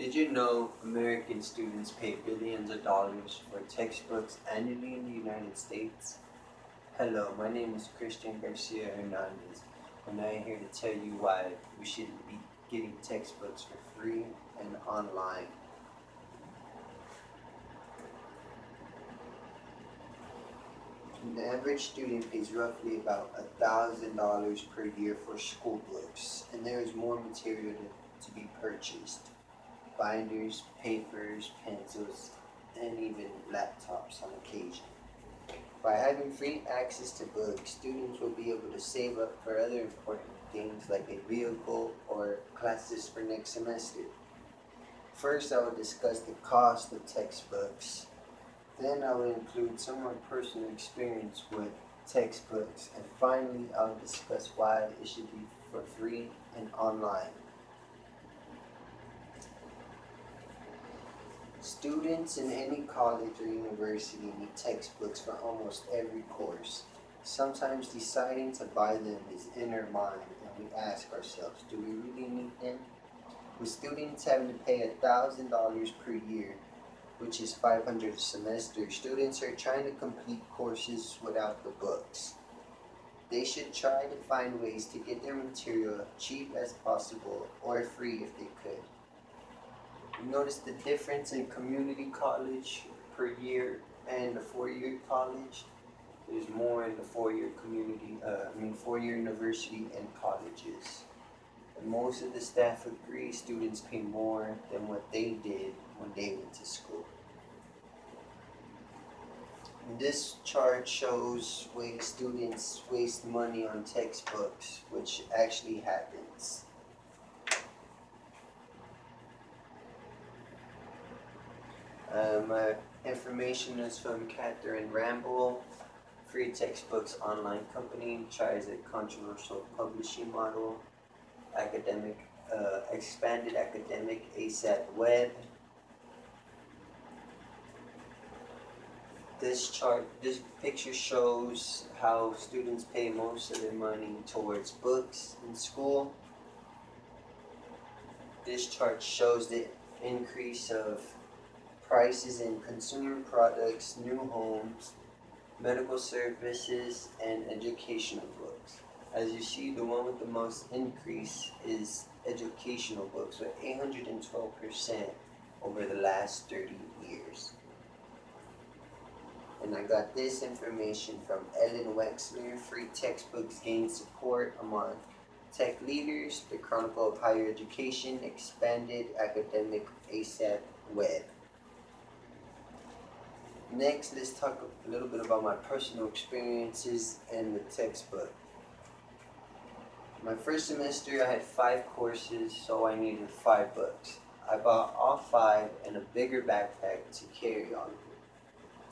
Did you know American students pay billions of dollars for textbooks annually in the United States? Hello, my name is Christian Garcia Hernandez, and I am here to tell you why we should be getting textbooks for free and online. The average student pays roughly about a thousand dollars per year for school books, and there is more material to, to be purchased binders, papers, pencils, and even laptops on occasion. By having free access to books, students will be able to save up for other important things like a vehicle or classes for next semester. First, I will discuss the cost of textbooks. Then I will include some of my personal experience with textbooks. And finally, I will discuss why it should be for free and online. Students in any college or university need textbooks for almost every course. Sometimes deciding to buy them is in our mind and we ask ourselves, do we really need them? With students having to pay $1,000 per year, which is 500 a semester, students are trying to complete courses without the books. They should try to find ways to get their material cheap as possible or free if they could. Notice the difference in community college per year and the four-year college. There's more in the four-year community, uh, I mean four-year university and colleges. And most of the staff agree students pay more than what they did when they went to school. This chart shows ways students waste money on textbooks, which actually happens. Uh, my information is from Catherine Rampell. Free Textbooks Online Company tries a controversial publishing model. Academic, uh, expanded academic ASAP web. This chart, this picture shows how students pay most of their money towards books in school. This chart shows the increase of prices in consumer products, new homes, medical services, and educational books. As you see, the one with the most increase is educational books with 812% over the last 30 years. And I got this information from Ellen Wexler. Free textbooks gain support among tech leaders, the Chronicle of Higher Education, expanded academic ASAP web. Next, let's talk a little bit about my personal experiences and the textbook. My first semester, I had five courses, so I needed five books. I bought all five and a bigger backpack to carry on.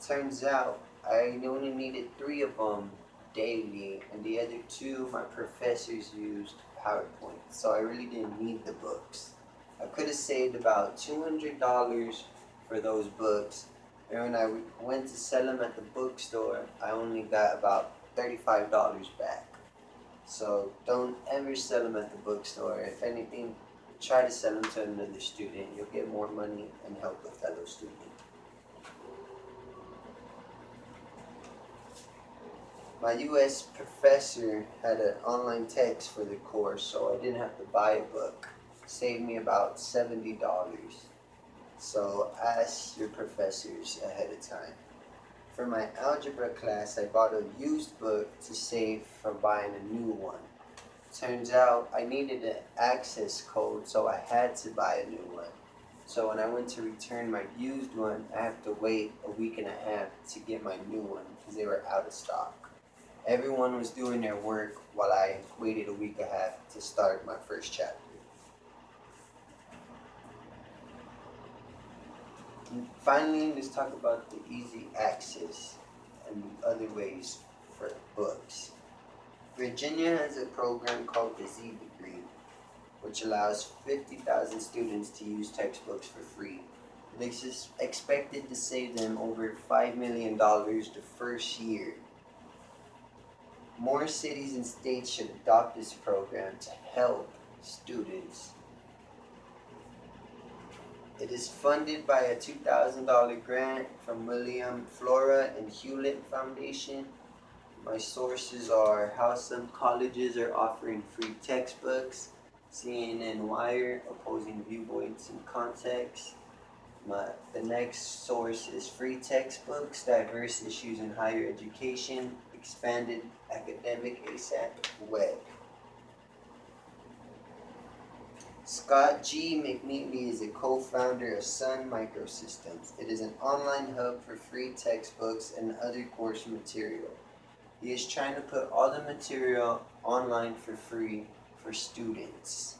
Turns out, I only needed three of them daily, and the other two, my professors used PowerPoint, so I really didn't need the books. I could have saved about $200 for those books and when I went to sell them at the bookstore, I only got about $35 back. So don't ever sell them at the bookstore. If anything, try to sell them to another student. You'll get more money and help a fellow student. My US professor had an online text for the course, so I didn't have to buy a book. Saved me about $70. So ask your professors ahead of time. For my algebra class, I bought a used book to save from buying a new one. Turns out I needed an access code, so I had to buy a new one. So when I went to return my used one, I have to wait a week and a half to get my new one because they were out of stock. Everyone was doing their work while I waited a week and a half to start my first chapter. And finally, let's talk about the easy access and other ways for books. Virginia has a program called the Z Degree, which allows 50,000 students to use textbooks for free. This is expected to save them over $5 million the first year. More cities and states should adopt this program to help students It is funded by a $2,000 grant from William Flora and Hewlett Foundation. My sources are how some colleges are offering free textbooks, CNN Wire, opposing viewpoints and context. My, the next source is free textbooks, diverse issues in higher education, expanded academic ASAP web. Scott G. McNealy is a co-founder of Sun Microsystems. It is an online hub for free textbooks and other course material. He is trying to put all the material online for free for students.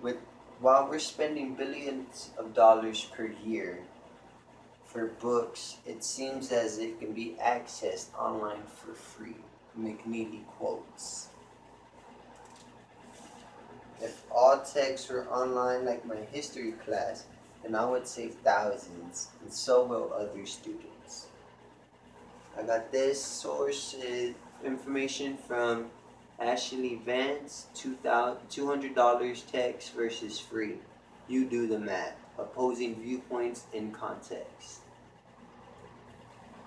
With while we're spending billions of dollars per year for books, it seems as if it can be accessed online for free. McNealy quotes. If all texts were online like my history class, then I would save thousands, and so will other students. I got this source uh, information from Ashlee Vance, $200 text versus free. You do the math. Opposing viewpoints in context.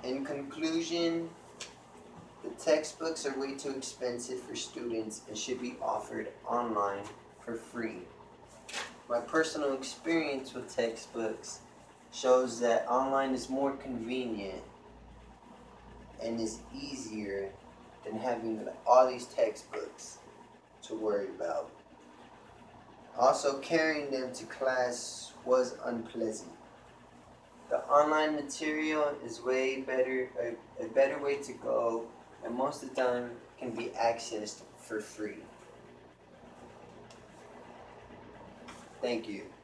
In conclusion, the textbooks are way too expensive for students and should be offered online for free. My personal experience with textbooks shows that online is more convenient and is easier than having all these textbooks to worry about. Also, carrying them to class was unpleasant. The online material is way better, a, a better way to go, and most of the time can be accessed for free. Thank you.